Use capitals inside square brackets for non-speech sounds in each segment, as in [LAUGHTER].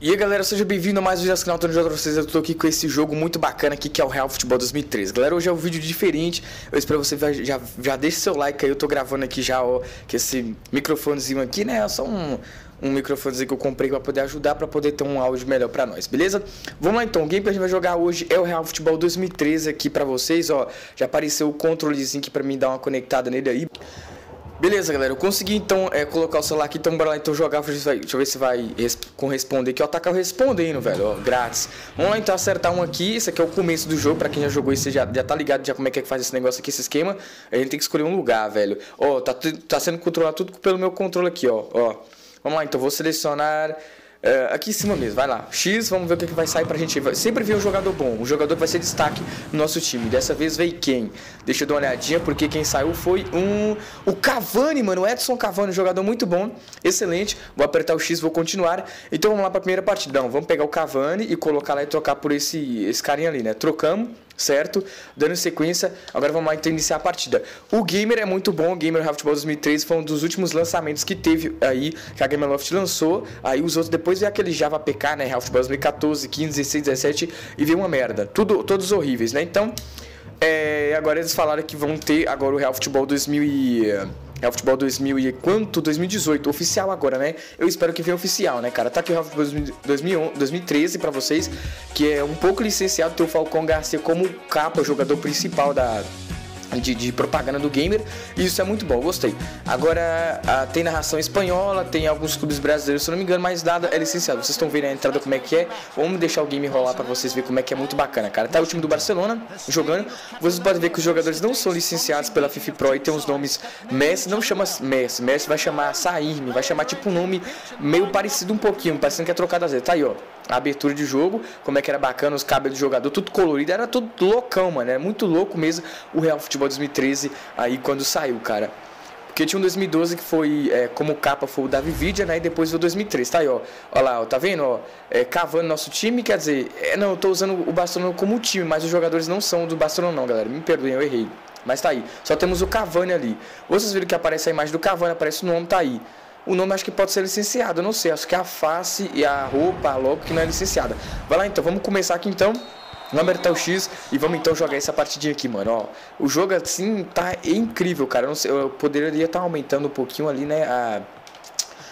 E aí galera, seja bem-vindo a mais um desse canal, no jogo pra vocês, eu tô aqui com esse jogo muito bacana aqui que é o Real Futebol 2013 Galera, hoje é um vídeo diferente, eu espero você já, já deixe seu like aí, eu tô gravando aqui já, ó, que esse microfonezinho aqui, né, é só um, um microfonezinho que eu comprei pra poder ajudar, pra poder ter um áudio melhor pra nós, beleza? Vamos lá então, o game que a gente vai jogar hoje é o Real Futebol 2013 aqui pra vocês, ó, já apareceu o controlezinho aqui pra mim dar uma conectada nele aí Beleza, galera, eu consegui então é, colocar o celular aqui, então bora lá então jogar, deixa eu ver se vai corresponder aqui, ó, tá respondendo, velho, ó, grátis. Vamos lá então acertar um aqui, esse aqui é o começo do jogo, pra quem já jogou isso, já, já tá ligado já como é que, é que faz esse negócio aqui, esse esquema. A gente tem que escolher um lugar, velho. Ó, tá, tá sendo controlado tudo pelo meu controle aqui, ó, ó. Vamos lá então, vou selecionar... Uh, aqui em cima mesmo, vai lá. X, vamos ver o que, que vai sair pra gente. Sempre vem um jogador bom, um jogador que vai ser destaque no nosso time. Dessa vez veio quem? Deixa eu dar uma olhadinha, porque quem saiu foi um. O Cavani, mano. O Edson Cavani, um jogador muito bom, excelente. Vou apertar o X, vou continuar. Então vamos lá pra primeira partida. Não, vamos pegar o Cavani e colocar lá e trocar por esse, esse carinha ali, né? Trocamos certo? Dando sequência, agora vamos lá então iniciar a partida. O Gamer é muito bom, o Gamer Futebol 2013 foi um dos últimos lançamentos que teve aí, que a Gamerloft lançou, aí os outros, depois veio aquele Java PK, né, Futebol 2014, 15, 16, 17, e veio uma merda, tudo, todos horríveis, né, então, é, agora eles falaram que vão ter agora o Real Futebol 2000 e... É futebol 2000 e quanto? 2018, oficial agora, né? Eu espero que venha oficial, né, cara? Tá aqui o Real Futebol 2011, 2013 para vocês, que é um pouco licenciado ter o Falcão Garcia como capa, jogador principal da de, de, propaganda do gamer e isso é muito bom, gostei. Agora a, tem narração espanhola, tem alguns clubes brasileiros, se não me engano, mas nada é licenciado. Vocês estão vendo a entrada como é que é. Vamos deixar o game rolar para vocês verem como é que é muito bacana, cara. Tá o time do Barcelona jogando. Vocês podem ver que os jogadores não são licenciados pela FIFA Pro e tem os nomes Messi, não chama Messi, Messi vai chamar Sairme, vai chamar tipo um nome meio parecido um pouquinho, parecendo que é trocado às vezes. Tá aí, ó a abertura de jogo, como é que era bacana, os cabelos do jogador, tudo colorido, era tudo loucão, mano, é muito louco mesmo o Real Futebol 2013 aí quando saiu, cara. Porque tinha um 2012 que foi, é, como capa, foi o Davi Vidia, né? E depois o 2013. Tá aí, ó. Olha lá, ó, tá vendo? Ó, é, cavando nosso time, quer dizer, é, não, eu tô usando o Barcelona como time, mas os jogadores não são do Barcelona, não, galera. Me perdoem, eu errei. Mas tá aí. Só temos o Cavani ali. Vocês viram que aparece a imagem do Cavani, aparece o nome, tá aí. O nome acho que pode ser licenciado, eu não sei. Acho que é a face e a roupa, logo que não é licenciada. Vai lá então, vamos começar aqui então. Vamos apertar o X e vamos então jogar essa partidinha aqui, mano. Ó, o jogo assim tá incrível, cara. Eu, não sei, eu poderia estar tá aumentando um pouquinho ali, né? A...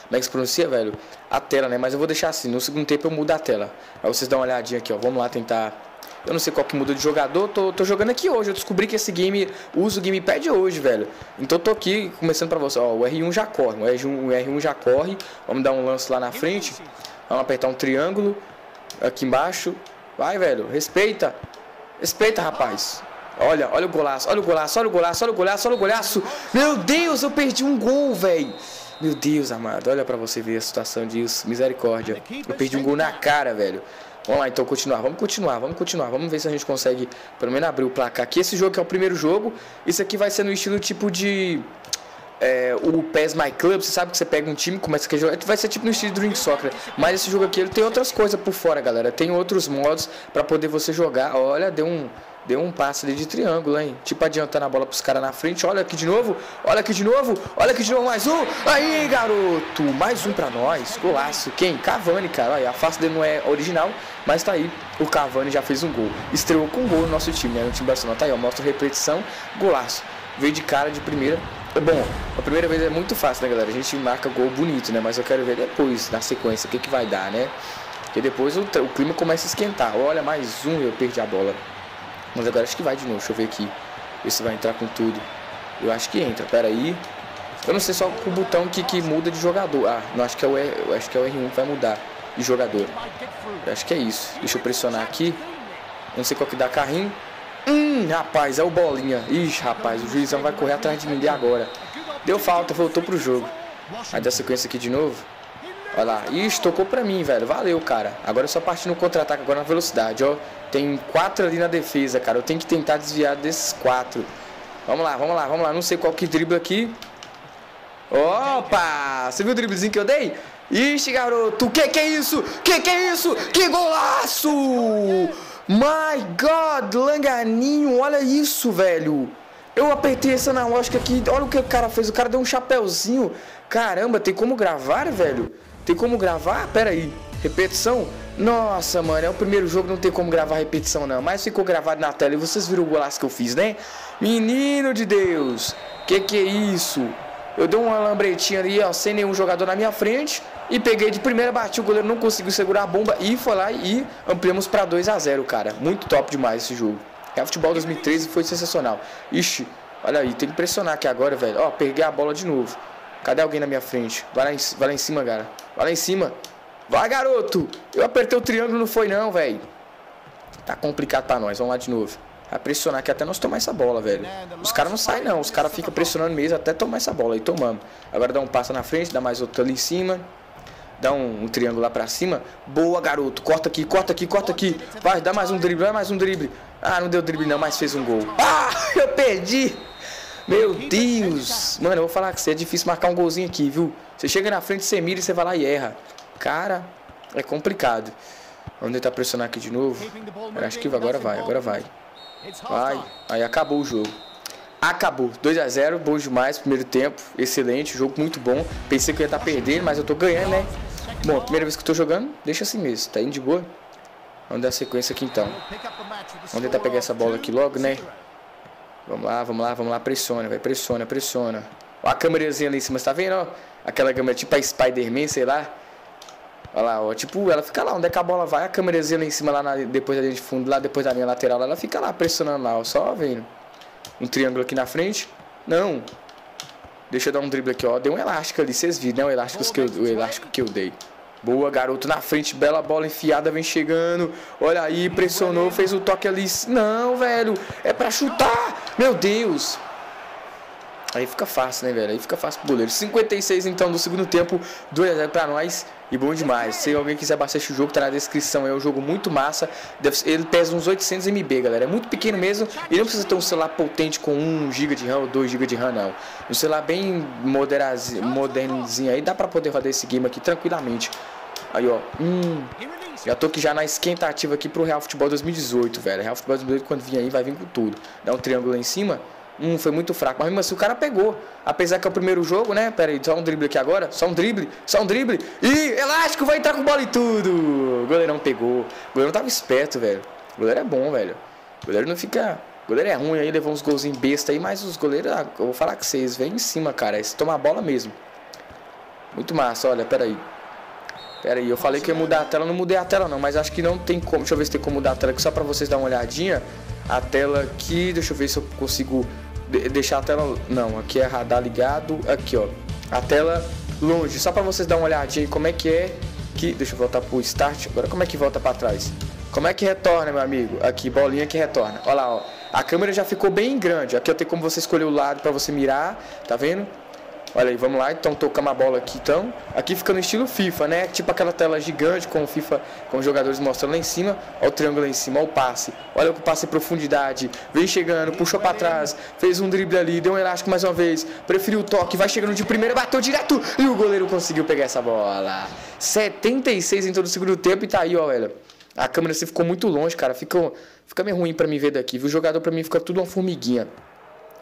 Como é que se pronuncia, velho? A tela, né? Mas eu vou deixar assim. No segundo tempo eu mudo a tela. Aí vocês dão uma olhadinha aqui, ó. Vamos lá tentar eu não sei qual que muda de jogador, tô, tô jogando aqui hoje. Eu descobri que esse game usa o gamepad hoje, velho. Então tô aqui começando pra você. Ó, o R1 já corre, o R1, o R1 já corre. Vamos dar um lance lá na frente. Vamos apertar um triângulo aqui embaixo. Vai, velho, respeita. Respeita, rapaz. Olha, olha o golaço, olha o golaço, olha o golaço, olha o golaço, olha o golaço. Meu Deus, eu perdi um gol, velho. Meu Deus, amado, olha para você ver a situação disso. Misericórdia. Eu perdi um gol na cara, velho. Vamos lá, então continuar. Vamos continuar, vamos continuar. Vamos ver se a gente consegue pelo menos abrir o placar aqui. Esse jogo é o primeiro jogo. Isso aqui vai ser no estilo tipo de. É, o PES My Club, você sabe que você pega um time, começa a jogar, vai ser tipo no estilo Drink Soccer, mas esse jogo aqui ele tem outras coisas por fora, galera, tem outros modos para poder você jogar. Olha, deu um Deu um passe ali de triângulo, hein? Tipo adiantando a bola pros caras na frente. Olha aqui de novo. Olha aqui de novo. Olha aqui de novo. Mais um. Aí, garoto. Mais um pra nós. Golaço. Quem? Cavani, cara. Olha, a face dele não é original, mas tá aí. O Cavani já fez um gol. Estreou com um gol no nosso time, né? No time Barcelona. Tá aí, ó. Mostra repetição. Golaço. Veio de cara de primeira. Bom, a primeira vez é muito fácil, né, galera? A gente marca gol bonito, né? Mas eu quero ver depois, na sequência, o que, que vai dar, né? Porque depois o, o clima começa a esquentar. Olha, mais um eu perdi a bola. Mas agora acho que vai de novo. Deixa eu ver aqui. Ver se vai entrar com tudo. Eu acho que entra. Pera aí. Eu não sei só o botão que, que muda de jogador. Ah, não acho que é o R, acho que é o R1 que vai mudar de jogador. Eu acho que é isso. Deixa eu pressionar aqui. Não sei qual que dá carrinho. Hum, rapaz, é o bolinha. Ixi, rapaz, o juizão vai correr atrás de mim agora. Deu falta, voltou pro jogo. Aí dá sequência aqui de novo. Olha lá. Ixi, tocou pra mim, velho. Valeu, cara. Agora é só partir no contra-ataque, agora na velocidade, ó. Tem quatro ali na defesa, cara. Eu tenho que tentar desviar desses quatro. Vamos lá, vamos lá, vamos lá. Não sei qual que dribla aqui. Opa! Você viu o driblezinho que eu dei? Ixi, garoto. Que que é isso? Que que é isso? Que golaço! My God, Langaninho. Olha isso, velho. Eu apertei essa analógica aqui. Olha o que o cara fez. O cara deu um chapéuzinho. Caramba, tem como gravar, velho? Tem como gravar? Pera aí. Repetição? Nossa, mano, é o primeiro jogo, não tem como gravar repetição não. Mas ficou gravado na tela e vocês viram o golaço que eu fiz, né? Menino de Deus! Que que é isso? Eu dei uma lambretinha ali, ó, sem nenhum jogador na minha frente. E peguei de primeira, bati, o goleiro não conseguiu segurar a bomba. E foi lá e ampliamos para 2 a 0 cara. Muito top demais esse jogo. Real Futebol 2013 foi sensacional. Ixi, olha aí, tem que pressionar aqui agora, velho. Ó, peguei a bola de novo. Cadê alguém na minha frente? Vai lá em, vai lá em cima, cara. Vai lá em cima. Vai, garoto! Eu apertei o triângulo, não foi não, velho. Tá complicado pra nós. Vamos lá de novo. Vai pressionar que até nós tomar essa bola, velho. Os caras não saem não. Os caras ficam pressionando mesmo até tomar essa bola. Aí tomamos. Agora dá um passo na frente, dá mais outro ali em cima. Dá um, um triângulo lá pra cima. Boa, garoto. Corta aqui, corta aqui, corta aqui. Vai, dá mais um drible, dá mais um drible. Ah, não deu drible não, mas fez um gol. Ah, [LAUGHS] eu perdi. Meu Deus. Mano, eu vou falar que você é difícil marcar um golzinho aqui, viu? Você chega na frente, você mira e você vai lá e erra. Cara, é complicado. Vamos tentar pressionar aqui de novo. Eu acho que agora vai, agora vai. Vai. Aí acabou o jogo. Acabou. 2 a 0 bom demais. Primeiro tempo, excelente. Jogo muito bom. Pensei que eu ia estar perdendo, mas eu tô ganhando, né? Bom, primeira vez que eu tô jogando, deixa assim mesmo. Tá indo de boa. Vamos dar sequência aqui então. Vamos tentar pegar essa bola aqui logo, né? Vamos lá, vamos lá, vamos lá. Pressiona, vai. Pressiona, pressiona. Ó a câmerazinha ali em cima, você tá vendo, ó? Aquela câmera tipo a Spider-Man, sei lá. Olha lá, ó. Tipo, ela fica lá onde é que a bola vai. A câmerazinha lá em cima, lá na, depois da linha de fundo, lá depois da linha lateral, ela fica lá pressionando lá, ó. Só vendo. Um triângulo aqui na frente. Não. Deixa eu dar um drible aqui, ó. Deu um elástico ali, vocês viram, né? O elástico que eu, o elástico que eu dei. Boa, garoto, na frente, bela bola enfiada, vem chegando. Olha aí, pressionou, fez o toque ali. Não, velho, é pra chutar. Meu Deus. Aí fica fácil, né, velho? Aí fica fácil pro goleiro. 56 então do segundo tempo, 2x0 pra nós. E bom demais. Se alguém quiser baixar esse jogo, tá na descrição. É um jogo muito massa. Ele pesa uns 800 MB, galera. É muito pequeno mesmo. E não precisa ter um celular potente com 1 GB de RAM ou 2 GB de RAM, não. Um celular bem moderninho aí. Dá pra poder rodar esse game aqui tranquilamente. Aí, ó. Hum. Já tô aqui já na esquentativa aqui pro Real Futebol 2018, velho. Real Futebol 2018, quando vir aí, vai vir com tudo. Dá um triângulo lá em cima. Hum, foi muito fraco. Mas mesmo assim o cara pegou. Apesar que é o primeiro jogo, né? Pera aí, só um drible aqui agora. Só um drible, só um drible. E elástico vai entrar com bola e tudo. O goleirão pegou. O goleirão tava esperto, velho. O goleiro é bom, velho. O goleiro não fica. O goleiro é ruim aí, levou uns golzinhos besta aí, mas os goleiros, ah, eu vou falar com vocês, vem em cima, cara. Eles tomam a bola mesmo. Muito massa, olha, pera aí. Pera aí, eu falei que ia mudar a tela, não mudei a tela não, mas acho que não tem como. Deixa eu ver se tem como mudar a tela aqui só pra vocês dar uma olhadinha. A tela aqui, deixa eu ver se eu consigo deixar a tela. Não, aqui é radar ligado. Aqui, ó. A tela longe. Só para vocês dar uma olhadinha como é que é. Que, deixa eu voltar pro start. Agora como é que volta para trás? Como é que retorna, meu amigo? Aqui, bolinha que retorna. Olha lá, ó. A câmera já ficou bem grande. Aqui eu tenho como você escolher o lado para você mirar. Tá vendo? Olha aí, vamos lá, então tocamos a bola aqui então. Aqui fica no estilo FIFA, né? Tipo aquela tela gigante com o FIFA, com os jogadores mostrando lá em cima. Olha o triângulo lá em cima, olha o passe. Olha o passe em profundidade. Vem chegando, puxou para trás, fez um drible ali, deu um elástico mais uma vez. Preferiu o toque, vai chegando de primeira, bateu direto e o goleiro conseguiu pegar essa bola. 76 em todo o segundo tempo e tá aí, ó, velho. A câmera se ficou muito longe, cara. Fica, fica meio ruim para mim ver daqui. Viu? O jogador para mim fica tudo uma formiguinha.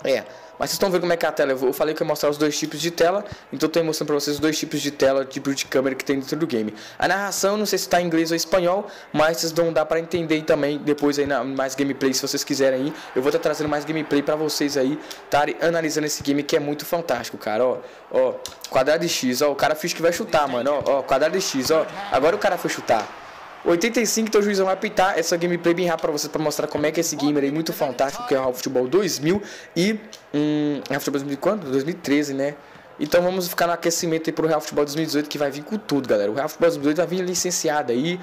É, mas vocês estão vendo como é que é a tela. Eu falei que ia mostrar os dois tipos de tela, então estou mostrando para vocês os dois tipos de tela, tipo de câmera que tem dentro do game. A narração, não sei se está em inglês ou espanhol, mas vocês vão dar para entender também depois aí na, mais gameplay, se vocês quiserem aí. Eu vou estar tá trazendo mais gameplay para vocês aí, estarem analisando esse game que é muito fantástico, cara. Ó, ó, quadrado de X, ó, o cara finge que vai chutar, mano. Ó, ó, quadrado de X, ó. Agora o cara foi chutar. 85, então o juizão vai apitar essa gameplay bem rápida pra vocês, pra mostrar como é que é esse gamer aí muito fantástico, que é o Futebol 2000 e... Hum, Real Futebol 2000 quando? 2013, né? Então vamos ficar no aquecimento aí pro Real Futebol 2018 que vai vir com tudo, galera. O Real Futebol 2018 vai vir licenciado aí.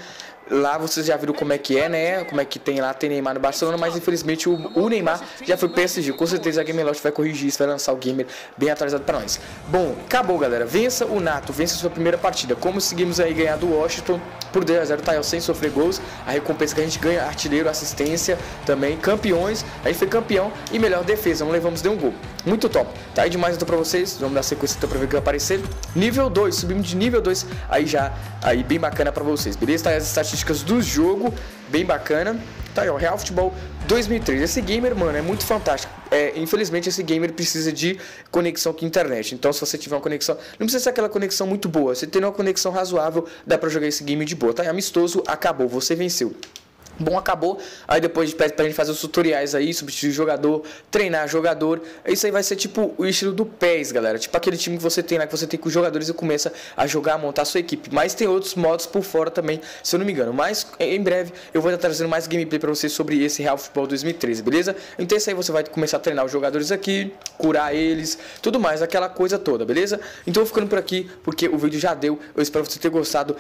Lá vocês já viram como é que é, né? Como é que tem lá, tem Neymar no Barcelona, mas infelizmente o, o Neymar já foi PSG. Com certeza a Gameloft vai corrigir isso, vai lançar o gamer bem atualizado para nós. Bom, acabou, galera. Vença o Nato, vença a sua primeira partida. Como seguimos aí ganhar do Washington por 2 a 0 Tael sem sofrer gols. A recompensa que a gente ganha, artilheiro, assistência, também campeões. A gente foi campeão e melhor defesa, não levamos nenhum gol. Muito top. Tá aí demais então pra vocês. Vamos dar sequência então pra ver o que vai aparecer. Nível 2, subimos de nível 2. Aí já, aí bem bacana pra vocês, beleza? Tá aí as estatísticas do jogo, bem bacana. Tá aí, ó, Real Futebol 2003. Esse gamer, mano, é muito fantástico. é, infelizmente esse gamer precisa de conexão com internet. Então, se você tiver uma conexão, não precisa ser aquela conexão muito boa. Se tem uma conexão razoável, dá para jogar esse game de boa. Tá? É amistoso, acabou, você venceu. Bom, acabou. Aí depois pede pra gente fazer os tutoriais aí, substituir jogador, treinar jogador. Isso aí vai ser tipo o estilo do PES, galera. Tipo aquele time que você tem lá, que você tem com os jogadores e começa a jogar, a montar a sua equipe. Mas tem outros modos por fora também, se eu não me engano. Mas em breve eu vou estar trazendo mais gameplay pra vocês sobre esse Real Futebol 2013, beleza? Então isso aí você vai começar a treinar os jogadores aqui, curar eles, tudo mais, aquela coisa toda, beleza? Então eu vou ficando por aqui, porque o vídeo já deu. Eu espero que você tenha gostado.